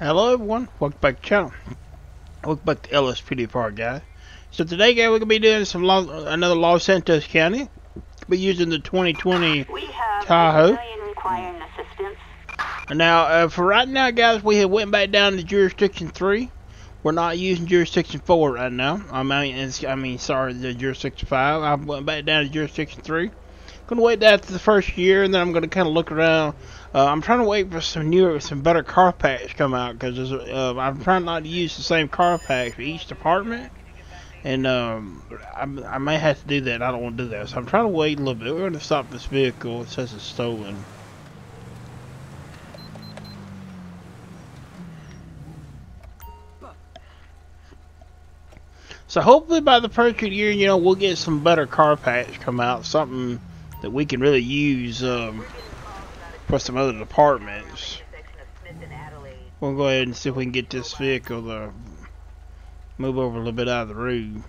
Hello everyone, welcome back to the channel. Welcome back to LSPD guys. So today guys we're gonna be doing some Los, another Los Santos County. We're using the 2020 Tahoe. And now uh, for right now guys we have went back down to jurisdiction 3. We're not using jurisdiction 4 right now. I mean I mean sorry the jurisdiction 5. I went back down to jurisdiction 3. Gonna wait after the first year and then I'm gonna kinda look around uh, I'm trying to wait for some newer, some better car packs come out because uh, I'm trying not to use the same car packs for each department, and um, I, I may have to do that. I don't want to do that, so I'm trying to wait a little bit. We're going to stop this vehicle. It says it's stolen. So hopefully by the first year, you know, we'll get some better car packs come out, something that we can really use. Um, for some other departments. We'll go ahead and see if we can get this vehicle to move over a little bit out of the road.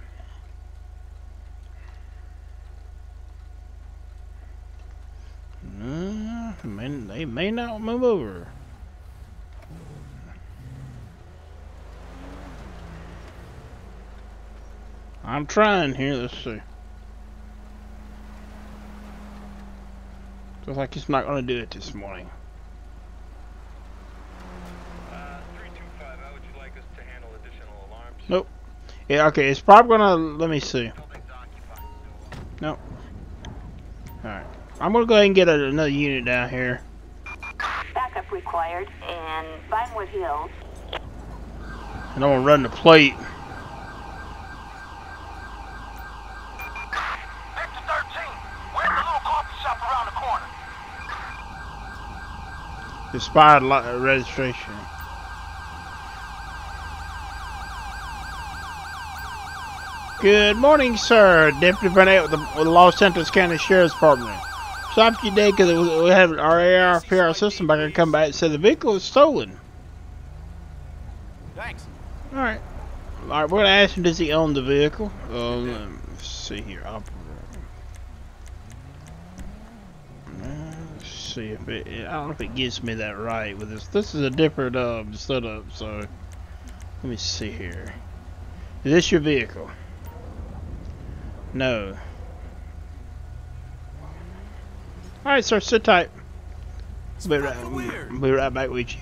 Uh, man, they may not move over. I'm trying here, let's see. Looks like he's not going to do it this morning. Uh, like nope. Yeah, okay, it's probably gonna, let me see. Nope. Alright. I'm gonna go ahead and get a, another unit down here. Backup required in Vinewood Hills. And I'm gonna run the plate. Expired registration. Good morning, sir. Deputy Burnett with the, with the Los Santos County Sheriff's Department. Stopped you today because we have our ARPR system back and come back and said the vehicle is stolen. Thanks. Alright. Alright, we're going to ask him does he own the vehicle. Um, let's see here. I'll see if it, I don't know if it gives me that right with this. This is a different um, setup, so let me see here. Is this your vehicle? No. Alright, sir, sit tight. Be right, be right back with you.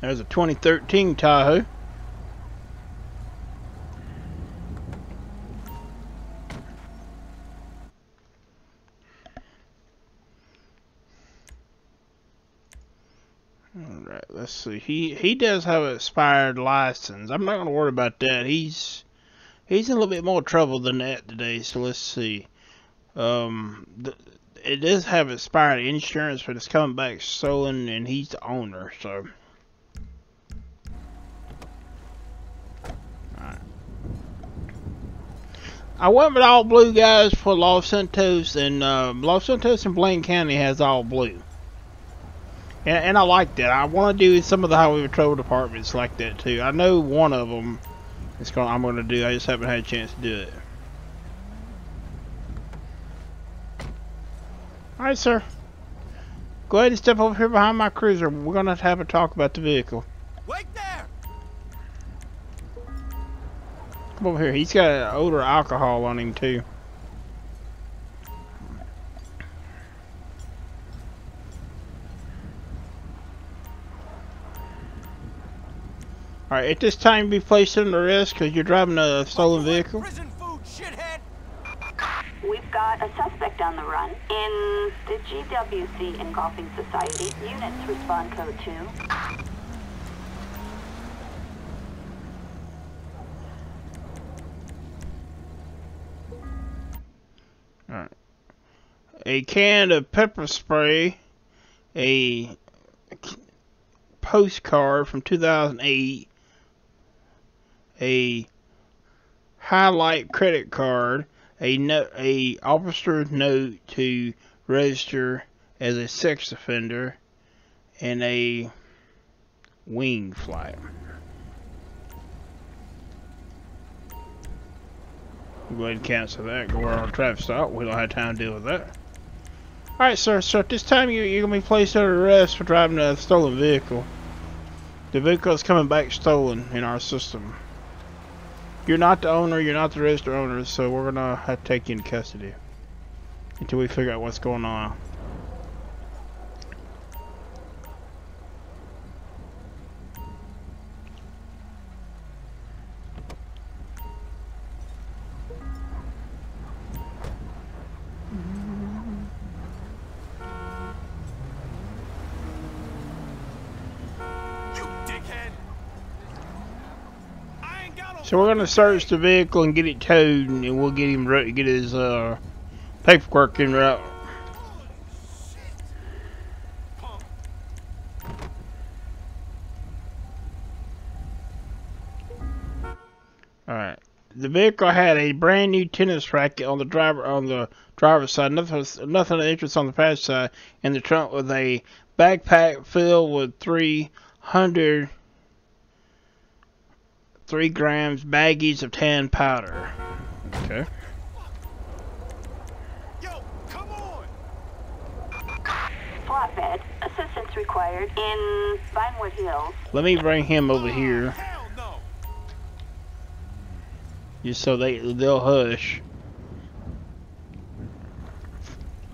There's a 2013 Tahoe. Alright, let's see. He he does have an expired license. I'm not gonna worry about that. He's he's in a little bit more trouble than that today, so let's see. Um the, it does have expired insurance, but it's coming back stolen and he's the owner, so I went with all blue guys for Los Santos and uh, Los Santos and Blaine County has all blue. And, and I like that. I want to do some of the highway patrol departments like that too. I know one of them is going. I'm going to do. I just haven't had a chance to do it. All right, sir. Go ahead and step over here behind my cruiser. We're going to have a talk about the vehicle. Wait there. Come over here. He's got odor alcohol on him too. Alright, at this time be placed under arrest because you're driving a stolen vehicle. We've got a suspect on the run in the GWC and Golfing Society. Units respond code 2. Alright. A can of pepper spray, a postcard from 2008, a highlight credit card, a no, a officer note to register as a sex offender, and a wing flight. Go ahead and cancel that. Go on a traffic stop. We don't have time to deal with that. Alright, sir. So at this time, you, you're going to be placed under arrest for driving a stolen vehicle. The vehicle is coming back stolen in our system. You're not the owner, you're not the registered owner, so we're to have to take you into custody. Until we figure out what's going on. So we're gonna search the vehicle and get it towed, and we'll get him get his uh, paperwork in route. All right. The vehicle had a brand new tennis racket on the driver on the driver's side, nothing nothing of interest on the passenger side, and the trunk with a backpack filled with 300 three grams baggies of tan powder. Okay. Yo, come on! Flatbed. Assistance required in Vinewood Hills. Let me bring him over oh, here, no! just so they they'll hush.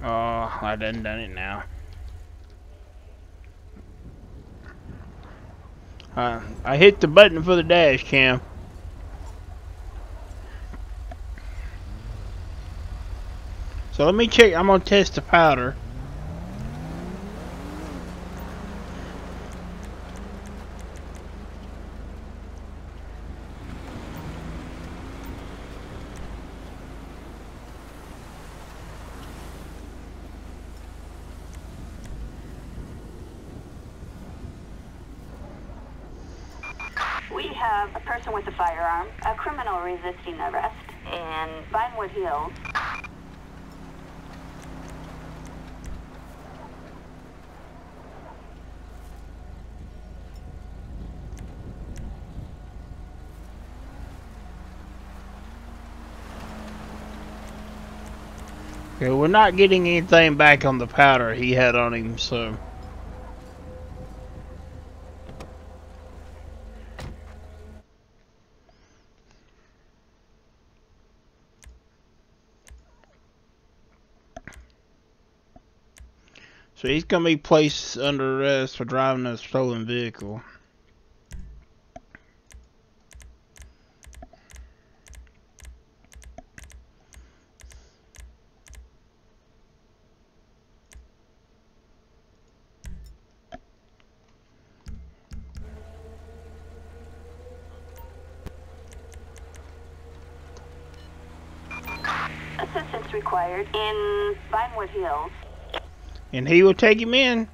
Oh, I done done it now. Uh, I hit the button for the dash cam. So let me check. I'm gonna test the powder. We have a person with a firearm, a criminal resisting arrest in Vinewood Hills. Okay, we're not getting anything back on the powder he had on him, so. So he's gonna be placed under arrest for driving a stolen vehicle. Assistance required in Vinewood Hills. And he will take him in.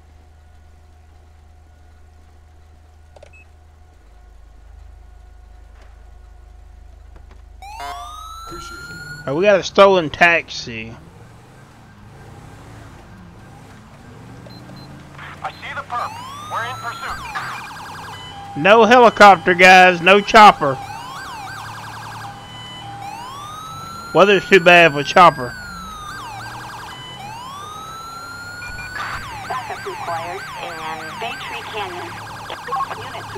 We got a stolen taxi. I see the perp. We're in pursuit. No helicopter, guys. No chopper. Weather's too bad for chopper. Tree Canyon. Units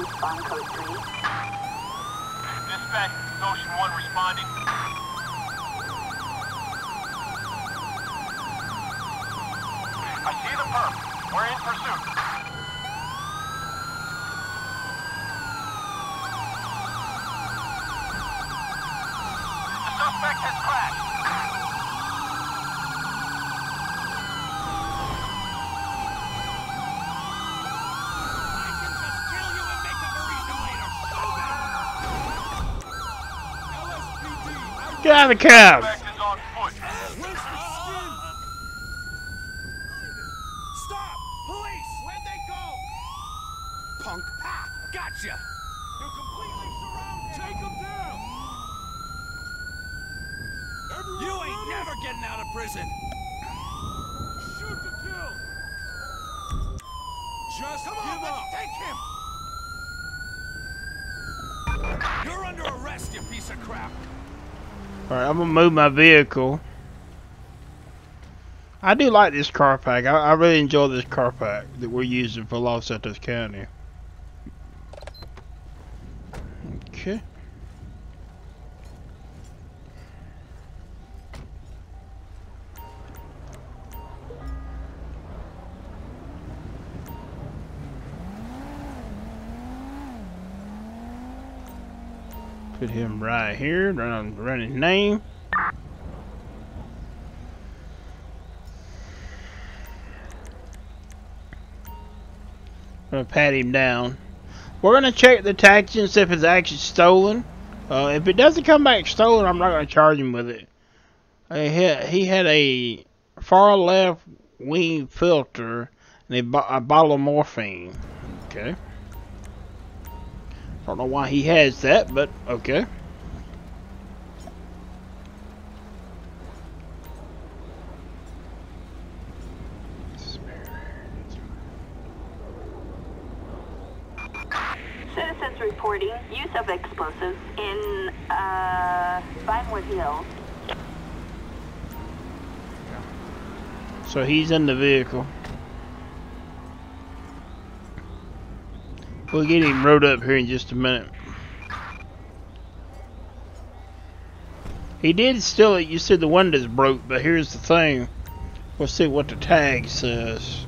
code 3. Dispatch, Ocean 1 responding. I see the perp. We're in pursuit. Out of the cab. Suspect is on foot. Where's the skin? Stop! Police! Where'd they go? Punk. Ha! Gotcha! You're completely surrounded! Take them down! you ain't never getting out of prison! Shoot to kill! Just Come give on, up! Take him! You're under arrest, you piece of crap! Alright, I'm gonna move my vehicle. I do like this car pack. I, I really enjoy this car pack that we're using for Los Santos County. Okay. Put him right here, run, run his name. Gonna pat him down. We're gonna check the taxi and see if it's actually stolen. Uh, if it doesn't come back stolen, I'm not gonna charge him with it. Uh, he, had, he had a far left wing filter and a, a bottle of morphine. Okay. I don't know why he has that, but okay. Citizens reporting use of explosives in uh, Vinewood Hills. So he's in the vehicle. We'll get him rode up here in just a minute. He did steal it. You said the windows broke, but here's the thing. We'll see what the tag says.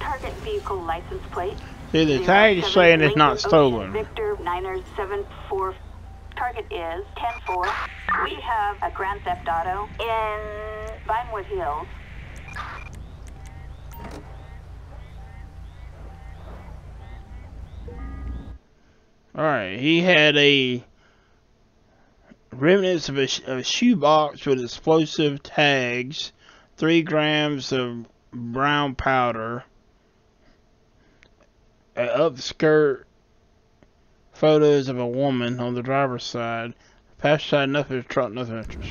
Target vehicle license plate. See, the tag is saying it's not stolen. Victor Niners 74. Target is 10-4. We have a Grand Theft Auto in Vinewood Hills. Alright, he had a remnants of a, of a shoebox with explosive tags, three grams of brown powder, a upskirt photos of a woman on the driver's side, passenger side nothing truck nothing interest.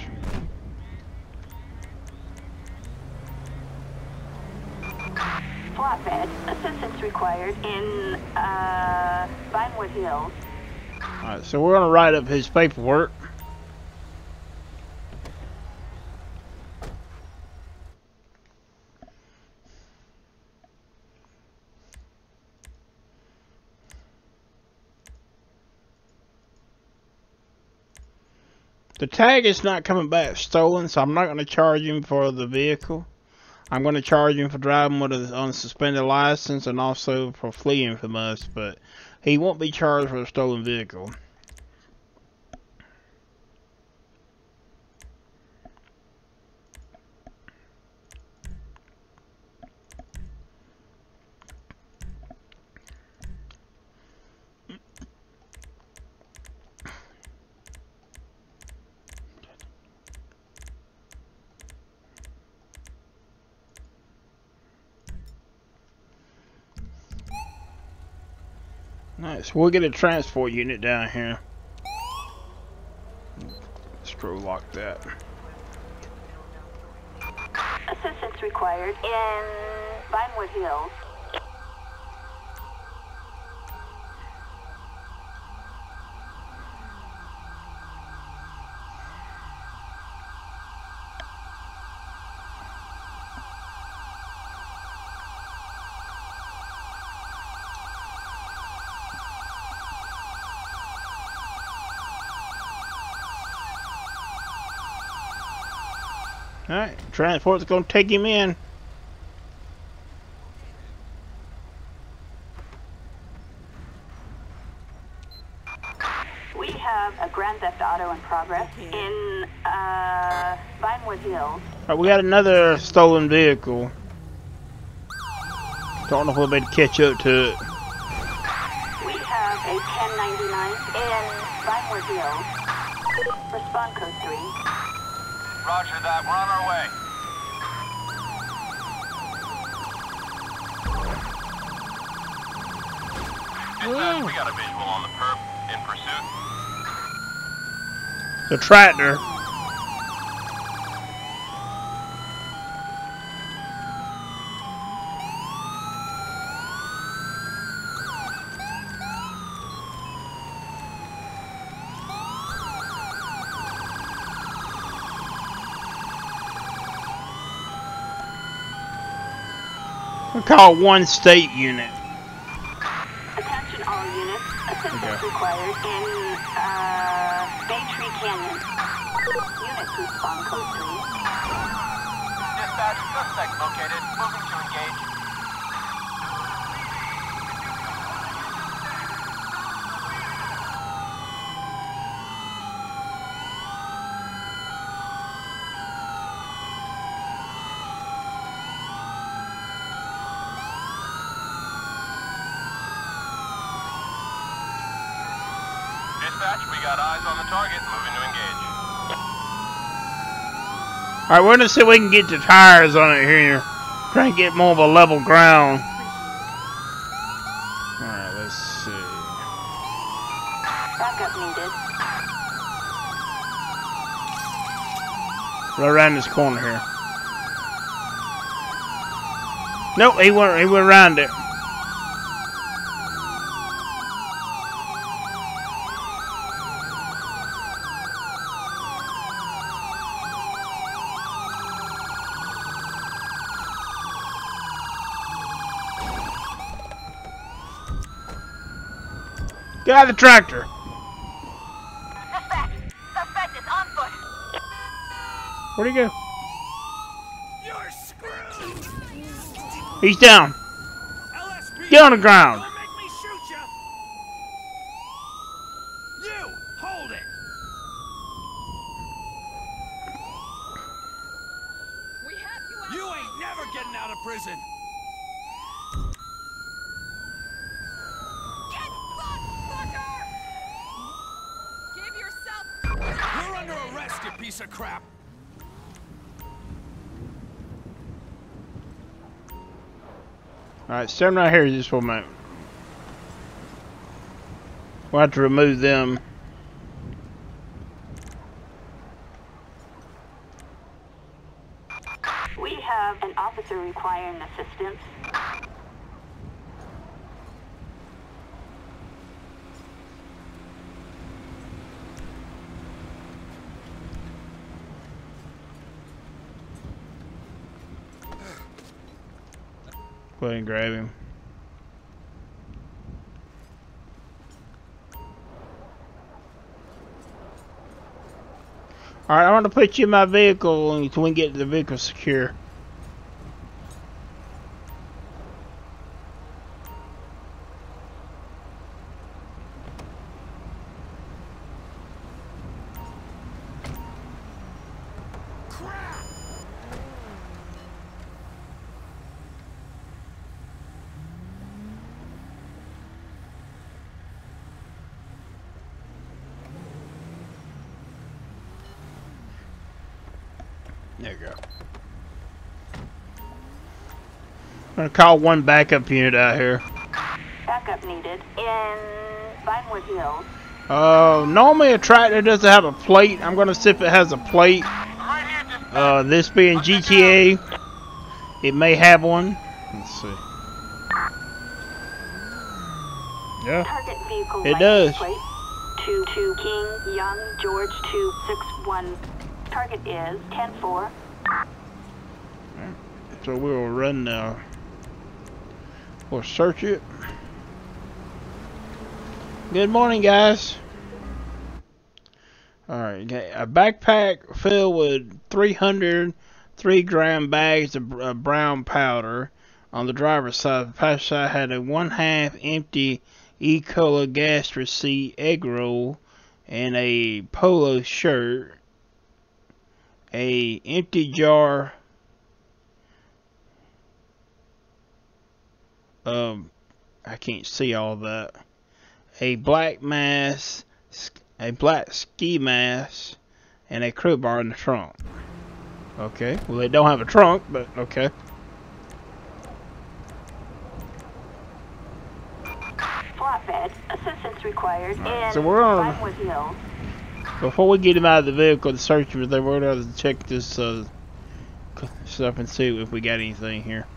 Flatbed. Assistance in uh, Vinewood Hills. Alright, so we're gonna write up his paperwork. The tag is not coming back stolen, so I'm not going to charge him for the vehicle. I'm going to charge him for driving with a unsuspended license and also for fleeing from us, but he won't be charged for a stolen vehicle. Nice. We'll get a transport unit down here. Let's Screw lock that. Assistance required in Vinewood Hills. Alright, transport's gonna take him in. We have a Grand Theft Auto in progress in uh, Vinewood Hills. Alright, we got another stolen vehicle. Don't know if we'll be able to catch up to it. We have a 1099 in Vinewood Hills. Respond code 3. Roger that. We're on our way. Dispatch, uh, mm. we got a visual on the perp. In pursuit. The tractor. Call one state unit. Attention all units. Assistance Okay. required in uh, Bay Tree Canyon. Units respond code 3. Dispatch, suspect located. Moving to engage. Dispatch, we got eyes on the target. Moving to engage. Alright, we're gonna see if we can get the tires on it here. Try and get more of a level ground. Alright, let's see. Backup needed. Right around this corner here. Nope, he went he went around it. Get the tractor. Suspect! Suspect is on foot! Where'd he go? You're screwed! He's down. LSP! Get on the ground. Stand right here just for a moment. We'll have to remove them. We have an officer requiring assistance. Go ahead and grab him. Alright, I want to put you in my vehicle until we get the vehicle secure. Call one backup unit out here. Backup needed in Vinewood Hills. Uh, normally a tractor doesn't have a plate. I'm gonna see if it has a plate. Right here, dispatch. Uh, this being GTA, it may have one. Let's see. Yeah. Target vehicle It license does. plate. 22 King Young George 261. Target is 104. So we'll run now. We'll search it. Good morning, guys. Alright, a backpack filled with 300 3 gram bags of uh, brown powder. On the driver's side, the passenger side had a one half empty E. Cola gas receipt egg roll and a polo shirt. A empty jar um, I can't see all that. A black mask, a black ski mask, and a crowbar in the trunk. Okay, well they don't have a trunk, but okay. Flatbed. Assistance required Alright, in so we're on- Before we get him out of the vehicle to search everything, we're gonna check this uh, stuff and see if we got anything here.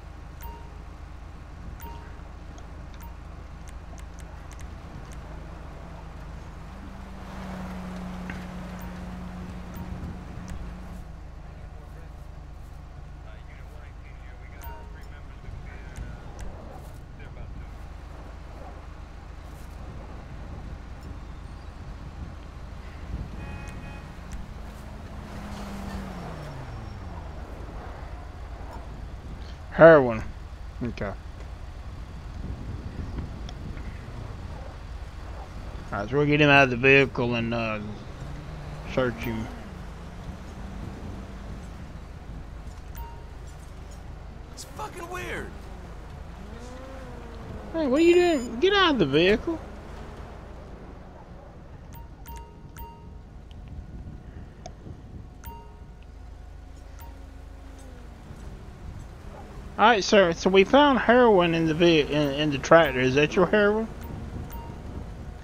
Heroin. Okay. Alright, so we'll get him out of the vehicle and uh, search him. It's fucking weird. Hey, what are you doing? Get out of the vehicle. Alright, sir. So we found heroin in the in, in the tractor. Is that your heroin?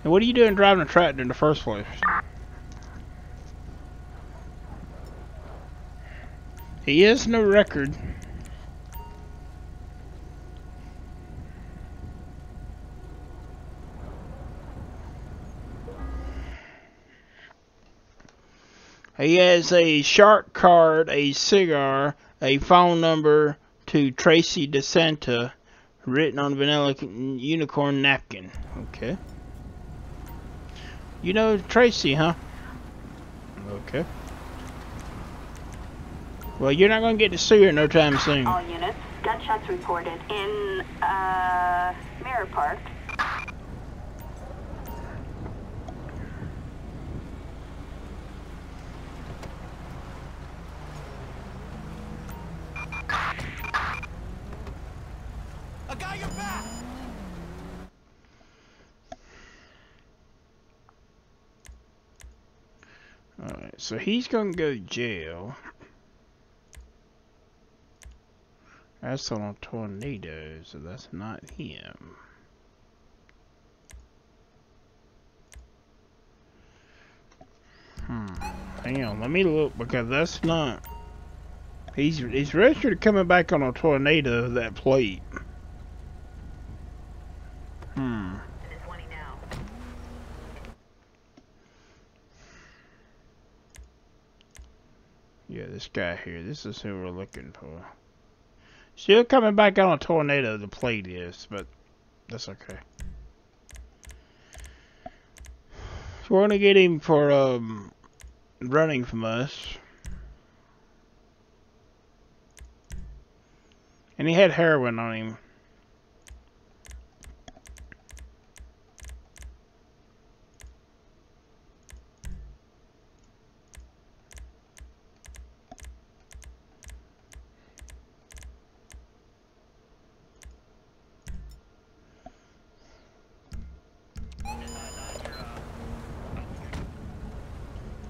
And what are you doing driving a tractor in the first place? He has no record. He has a shark card, a cigar, a phone number to Tracy DeSanta written on vanilla unicorn napkin. Okay. You know Tracy, huh? Okay. Well, you're not going to get to see her no time soon. All units, gunshots reported in, uh, Mirror Park. I got your back. Alright, so he's going to go to jail. That's on a tornado, so that's not him. Hmm. Hang on, let me look because that's not. He's he's registered coming back on a tornado that plate. Guy here. This is who we're looking for. Still coming back on a tornado, the plate is, but that's okay. So we're gonna get him for um running from us. And he had heroin on him.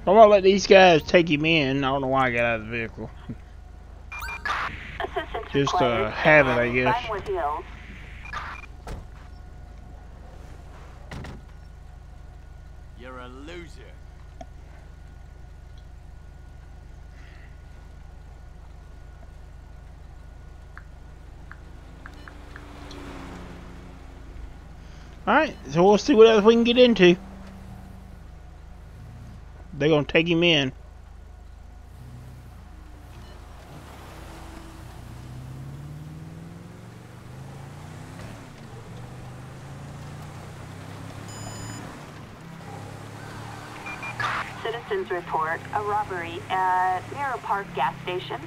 I'm gonna let these guys take him in. I don't know why I got out of the vehicle. Assistance Just, uh, required habit, I guess. You're a loser. Alright, so we'll see what else we can get into. They're gonna take him in. Citizens report a robbery at Mirror Park gas station.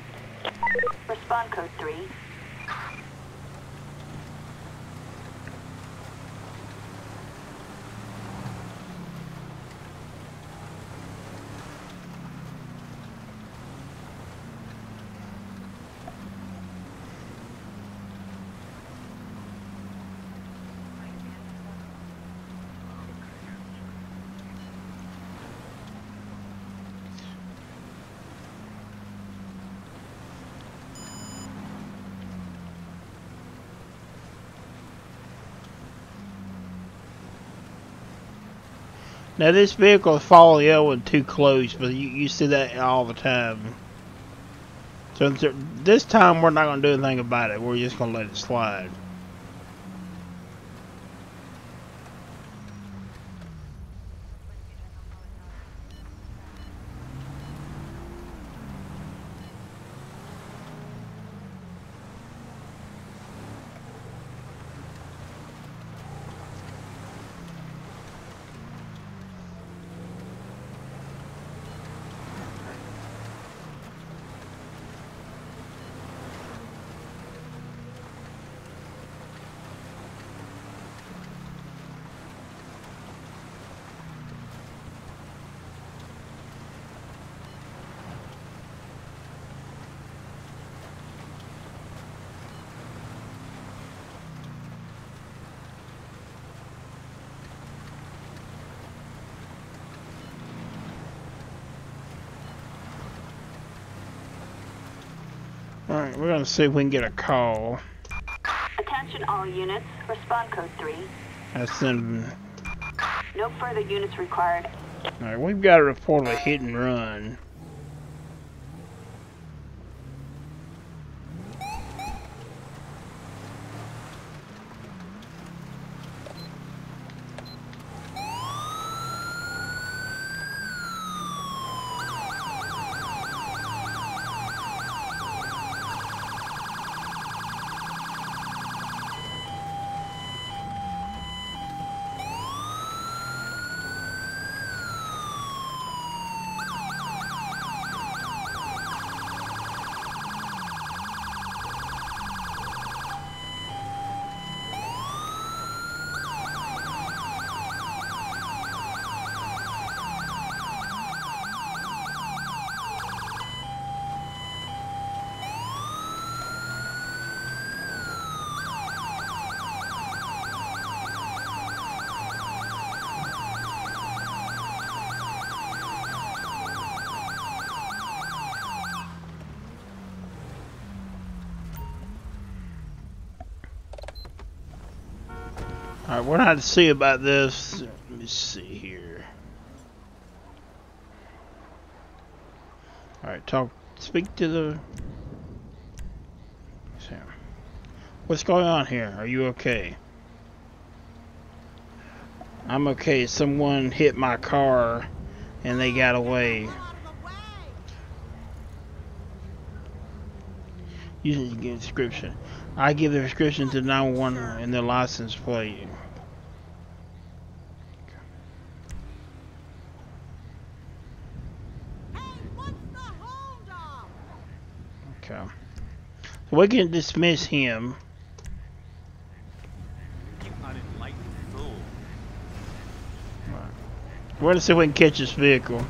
Respond code 3. Now this vehicle is following the other one too close, but you, you see that all the time. So this time we're not gonna do anything about it. We're just gonna let it slide. Alright, we're gonna see if we can get a call. Attention all units. Respond code 3. That's in. No further units required. Alright, we've got a report of a hit and run. What I to see about this. Let me see here. Alright, talk. Speak to the. What's going on here? Are you okay? I'm okay. Someone hit my car and they got away. Using the description. I give the description to 911 and the license plate. Okay. So we can dismiss him. You unenlightened fool. We're gonna see if we can catch this vehicle.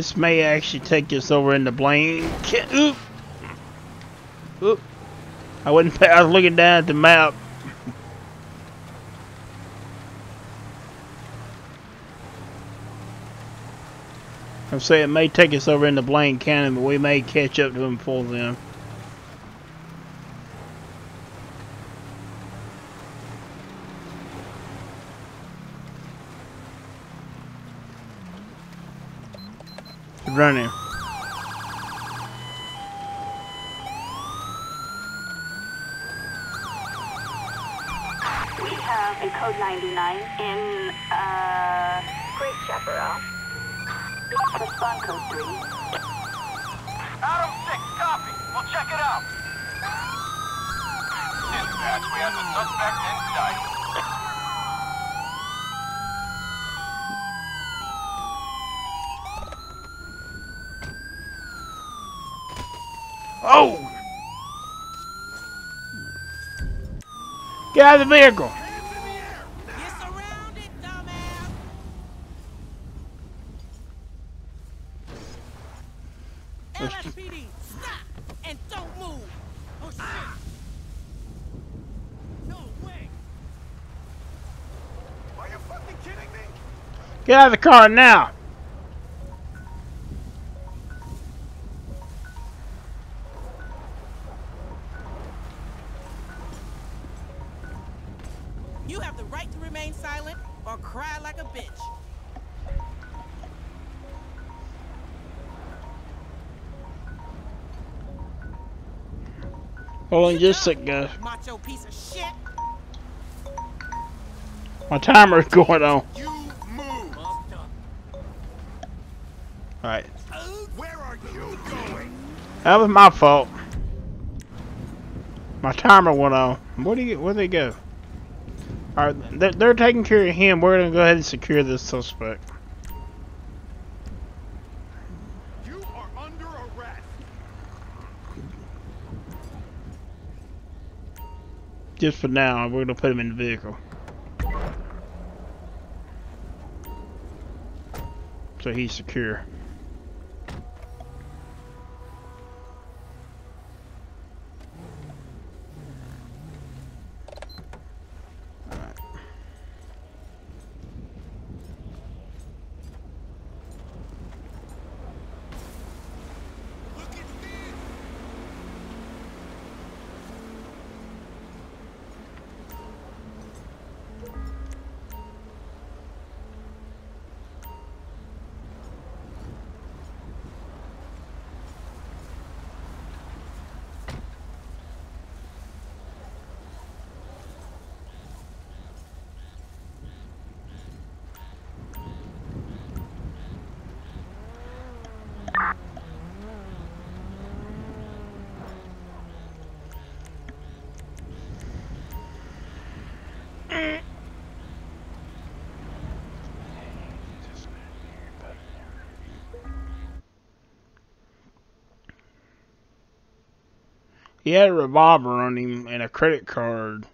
This may actually take us over into Blaine. Ca- Oop. Oop. I wasn't. I was looking down at the map. I'm saying it may take us over into Blaine County, but we may catch up to them before then. Running. We have a code 99 in, uh, Great Chaparral. Respond code 3. Adam 6, copy. We'll check it out. Dispatch, we have the suspect in sight. Oh! Get out of the vehicle! You're surrounded, dumbass! LSPD, stop and don't move! Oh shit! No way! Are you fucking kidding me? Get out of the car now! Hold on just a sec, guys. Macho piece of shit! My timer's going on. You move. Alright. Where are you going? That was my fault. My timer went on. Where do you where they go? Alright, they're, they're taking care of him. We're gonna go ahead and secure this suspect. just for now, we're gonna put him in the vehicle. So he's secure. He had a revolver on him and a credit card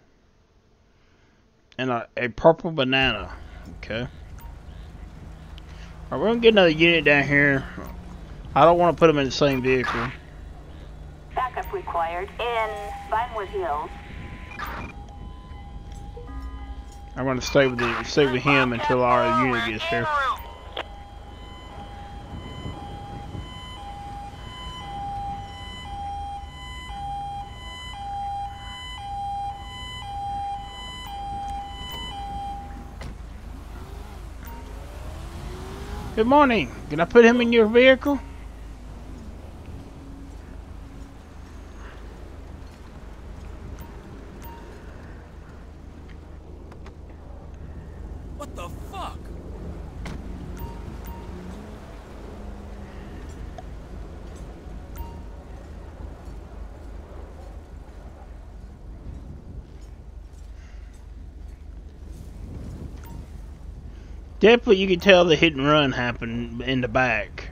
and a, a purple banana. Okay. Alright, we're gonna get another unit down here. I don't want to put them in the same vehicle. Backup required in Vinewood Hills. I'm gonna stay with the, stay with him until our unit gets here. Good morning. Can I put him in your vehicle? Definitely you can tell the hit and run happened in the back.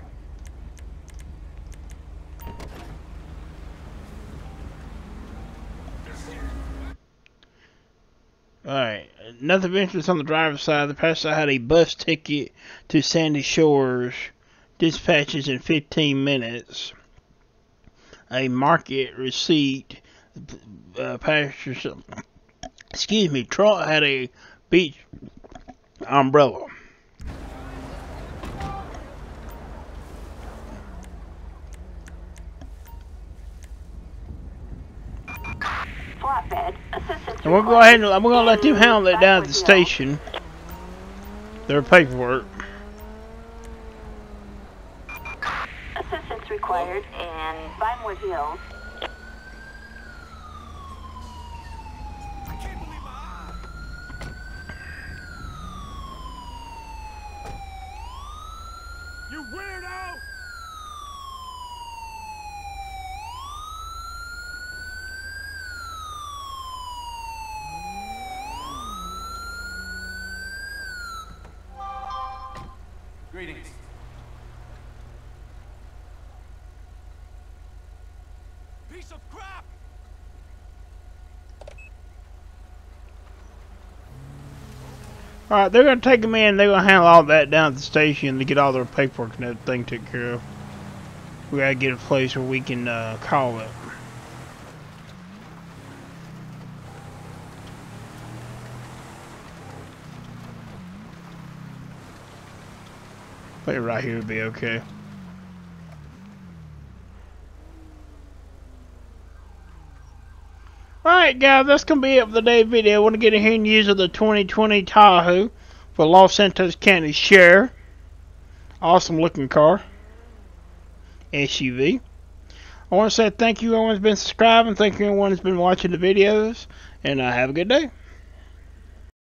Alright, nothing interest on the driver's side. The passenger had a bus ticket to Sandy Shores. Dispatches in 15 minutes. A market receipt. Uh, passenger, excuse me, truck had a beach umbrella. Flatbed. Assistance And we'll go ahead and I'm gonna let them handle it down at the station. Their paperwork. Assistance required in Vinewood Hills. I can't believe my eyes. You weirdo! Greetings. Piece of crap! Alright, they're gonna take them in, they're gonna handle all that down at the station to get all their paperwork and everything taken care of. We gotta get a place where we can uh, call it. Play right here would be okay. Alright guys, that's going to be it for the day video. I want to get in here and use of the 2020 Tahoe for Los Santos County Sheriff. Awesome looking car. SUV. I want to say thank you everyone who's been subscribing. Thank you everyone who's been watching the videos. And uh, have a good day.